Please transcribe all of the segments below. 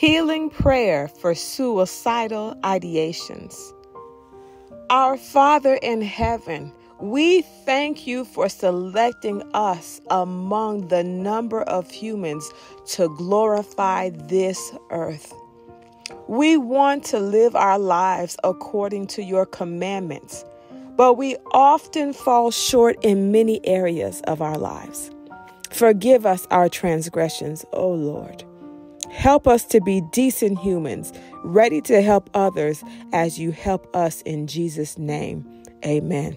Healing prayer for suicidal ideations. Our Father in heaven, we thank you for selecting us among the number of humans to glorify this earth. We want to live our lives according to your commandments, but we often fall short in many areas of our lives. Forgive us our transgressions, O Lord. Help us to be decent humans, ready to help others as you help us in Jesus' name. Amen.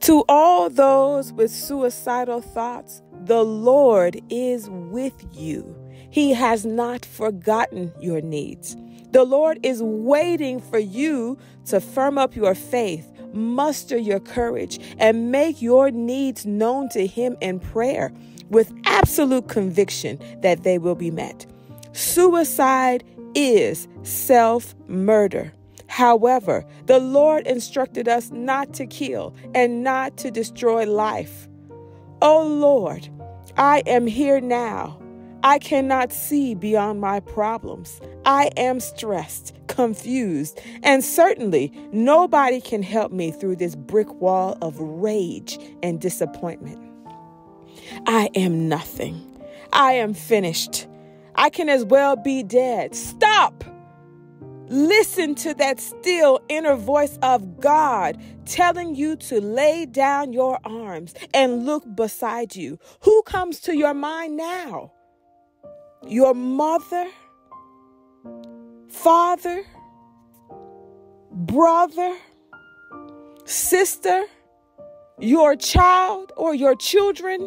To all those with suicidal thoughts, the Lord is with you. He has not forgotten your needs. The Lord is waiting for you to firm up your faith, muster your courage, and make your needs known to Him in prayer with absolute conviction that they will be met. Suicide is self murder. However, the Lord instructed us not to kill and not to destroy life. Oh Lord, I am here now. I cannot see beyond my problems. I am stressed, confused, and certainly nobody can help me through this brick wall of rage and disappointment. I am nothing. I am finished. I can as well be dead. Stop! Listen to that still inner voice of God telling you to lay down your arms and look beside you. Who comes to your mind now? Your mother, father, brother, sister, your child, or your children?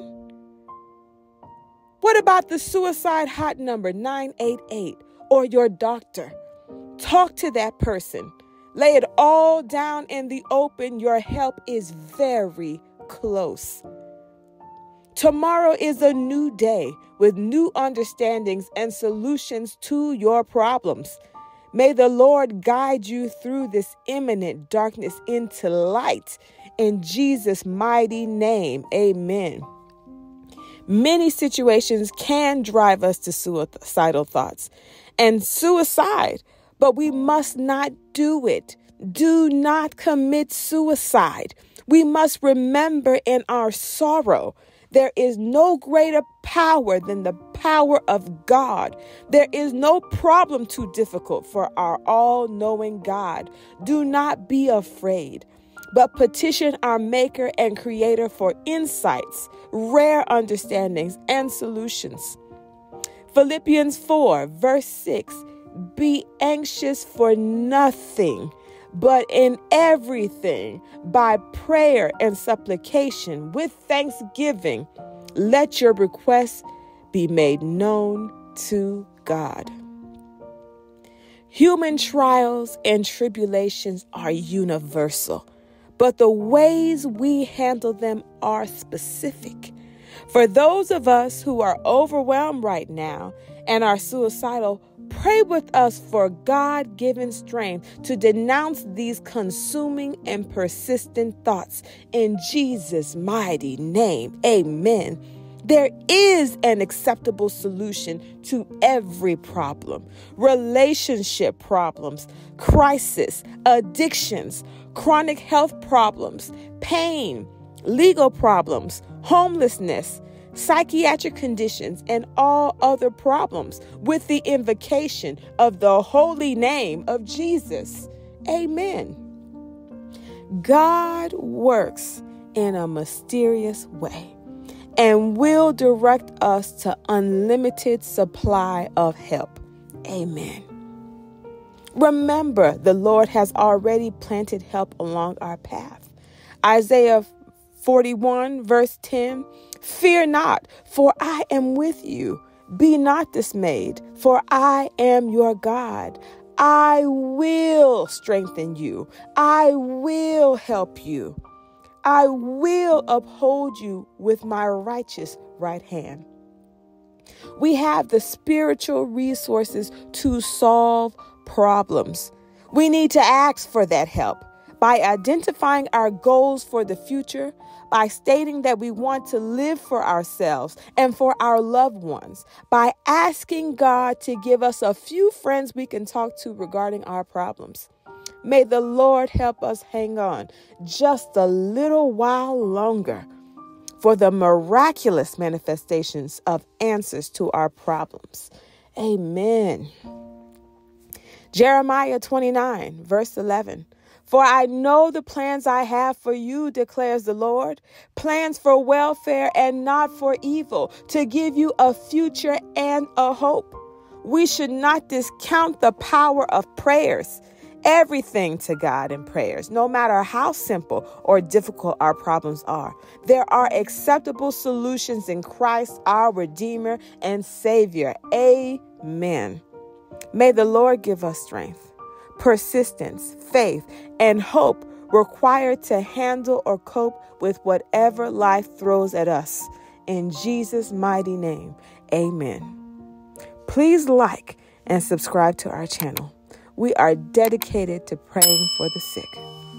What about the suicide hot number 988 or your doctor? Talk to that person. Lay it all down in the open. Your help is very close. Tomorrow is a new day with new understandings and solutions to your problems. May the Lord guide you through this imminent darkness into light. In Jesus' mighty name, amen. Many situations can drive us to suicidal thoughts and suicide, but we must not do it. Do not commit suicide. We must remember in our sorrow there is no greater power than the power of God. There is no problem too difficult for our all knowing God. Do not be afraid but petition our Maker and Creator for insights, rare understandings, and solutions. Philippians 4, verse 6 Be anxious for nothing, but in everything, by prayer and supplication, with thanksgiving, let your requests be made known to God. Human trials and tribulations are universal but the ways we handle them are specific. For those of us who are overwhelmed right now and are suicidal, pray with us for God given strength to denounce these consuming and persistent thoughts. In Jesus' mighty name, amen. There is an acceptable solution to every problem relationship problems, crisis, addictions, chronic health problems, pain, legal problems, homelessness, psychiatric conditions, and all other problems with the invocation of the holy name of Jesus. Amen. God works in a mysterious way and will direct us to unlimited supply of help. Amen. Remember, the Lord has already planted help along our path. Isaiah 41, verse 10 Fear not, for I am with you. Be not dismayed, for I am your God. I will strengthen you. I will help you. I will uphold you with my righteous right hand. We have the spiritual resources to solve problems. We need to ask for that help by identifying our goals for the future, by stating that we want to live for ourselves and for our loved ones, by asking God to give us a few friends we can talk to regarding our problems. May the Lord help us hang on just a little while longer for the miraculous manifestations of answers to our problems. Amen. Jeremiah 29, verse 11. For I know the plans I have for you, declares the Lord plans for welfare and not for evil, to give you a future and a hope. We should not discount the power of prayers everything to God in prayers, no matter how simple or difficult our problems are. There are acceptable solutions in Christ, our Redeemer and Savior. Amen. May the Lord give us strength, persistence, faith, and hope required to handle or cope with whatever life throws at us. In Jesus' mighty name, amen. Please like and subscribe to our channel. We are dedicated to praying for the sick.